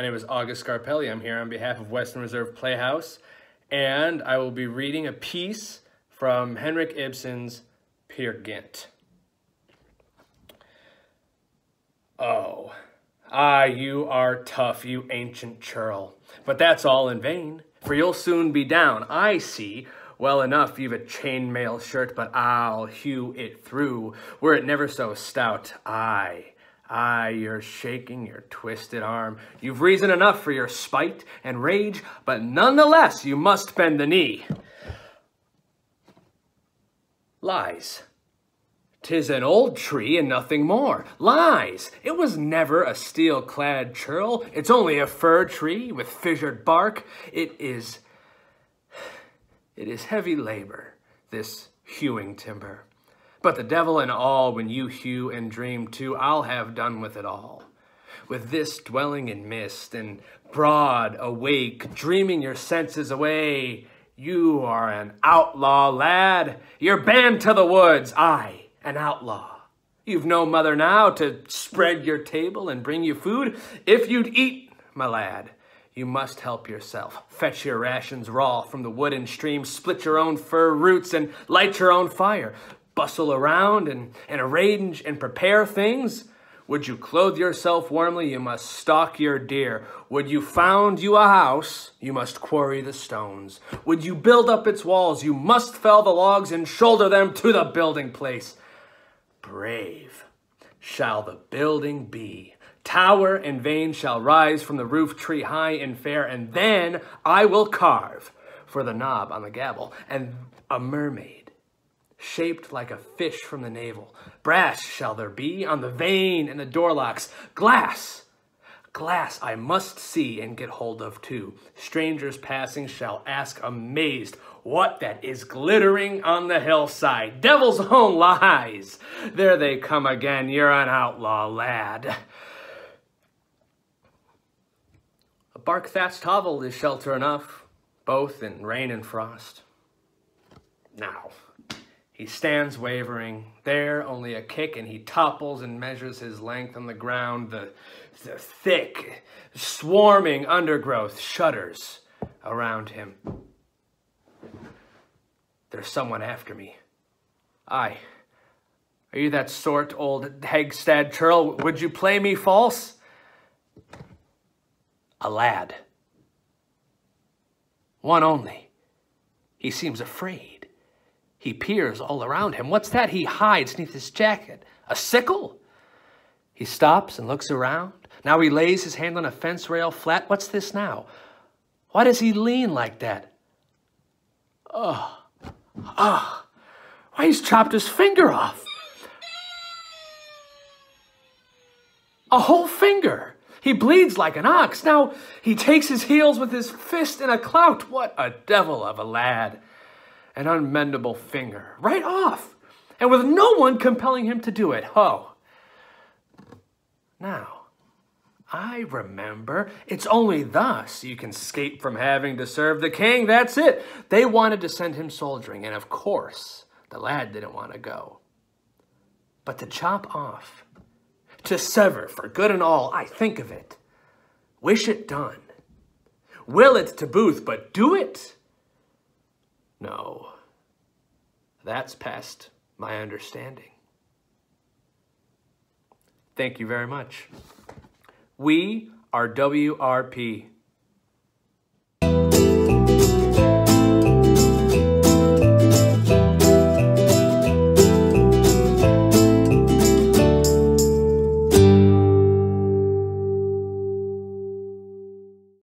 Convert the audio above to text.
name is August Scarpelli. I'm here on behalf of Western Reserve Playhouse, and I will be reading a piece from Henrik Ibsen's Peer Gynt. Oh, ah, you are tough, you ancient churl, but that's all in vain, for you'll soon be down, I see. Well enough, you've a chainmail shirt, but I'll hew it through, were it never so stout, aye. Ah, you're shaking your twisted arm. You've reason enough for your spite and rage, but nonetheless you must bend the knee. Lies. Tis an old tree and nothing more. Lies. It was never a steel-clad churl. It's only a fir tree with fissured bark. It is... It is heavy labor, this hewing timber. But the devil and all, when you hew and dream too, I'll have done with it all. With this dwelling in mist and broad awake, dreaming your senses away, you are an outlaw, lad. You're banned to the woods. I, an outlaw. You've no mother now to spread your table and bring you food. If you'd eat, my lad, you must help yourself. Fetch your rations raw from the wood and stream, split your own fir roots and light your own fire bustle around and, and arrange and prepare things? Would you clothe yourself warmly? You must stalk your deer. Would you found you a house? You must quarry the stones. Would you build up its walls? You must fell the logs and shoulder them to the building place. Brave shall the building be. Tower and vane shall rise from the roof tree high and fair, and then I will carve for the knob on the gable and a mermaid shaped like a fish from the navel. Brass shall there be on the vane and the door locks. Glass, glass I must see and get hold of too. Strangers passing shall ask amazed, what that is glittering on the hillside? Devil's own lies. There they come again, you're an outlaw lad. A bark thatched hovel is shelter enough, both in rain and frost. Now, he stands wavering. There, only a kick, and he topples and measures his length on the ground. The, the thick, swarming undergrowth shudders around him. There's someone after me. Aye. Are you that sort, old Hegstad churl? Would you play me false? A lad. One only. He seems afraid. He peers all around him. What's that he hides neath his jacket? A sickle? He stops and looks around. Now he lays his hand on a fence rail flat. What's this now? Why does he lean like that? Oh, oh, why he's chopped his finger off. A whole finger. He bleeds like an ox. Now he takes his heels with his fist in a clout. What a devil of a lad an unmendable finger, right off, and with no one compelling him to do it. Ho! Now, I remember. It's only thus you can escape from having to serve the king. That's it. They wanted to send him soldiering, and of course, the lad didn't want to go. But to chop off, to sever for good and all, I think of it. Wish it done. Will it to booth, but do it no, that's past my understanding. Thank you very much. We are WRP.